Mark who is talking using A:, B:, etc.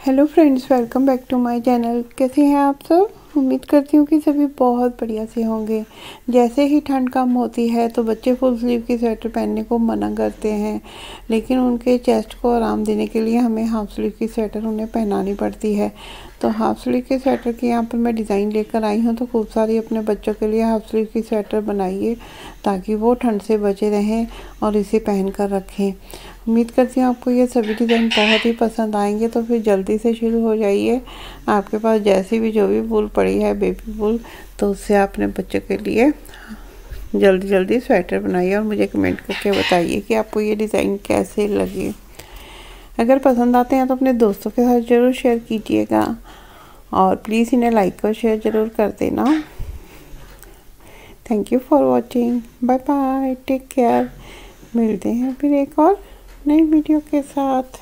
A: Hello friends welcome back to my channel कैसे हैं आप सब? उम्मीद करती हूँ कि सभी बहुत बढ़िया से होंगे। जैसे ही ठंड कम होती है तो बच्चे फुल स्लीव की स्वेटर पहनने को मना करते हैं। लेकिन उनके चेस्ट को आराम देने के लिए हमें हाफ़ स्लीव की स्वेटर उन्हें पहनानी पड़ती है। तो हाफ़ स्लीव के स्वेटर की यहाँ पर मैं डिज़ाइन लेकर आई हूँ तो खूब सारी अपने बच्चों के लिए हाफ़ स्लीव की स्वेटर बनाइए ताकि वो ठंड से बचे रहें और इसे पहन कर रखें। उम्मीद करती हूँ आपको ये सभी डिज़ाइन बहुत ही पसंद आएँगे तो फिर जल्दी से शुरू हो जाइए। आपके पास जैसी भी जो भी वूल पड़ी है बेबी वूल तो उससे आप अपने बच्चों के लिए जल्दी जल्दी स्वेटर बनाइए और मुझे कमेंट करके बताइए कि आपको ये डिज़ाइन कैसे लगे। अगर पसंद आते हैं तो अपने दोस्तों के साथ ज़रूर शेयर कीजिएगा और प्लीज़ इन्हें लाइक और शेयर ज़रूर कर देना। Thank you for watching bye bye take care मिलते हैं फिर एक और। नई वीडियो के साथ।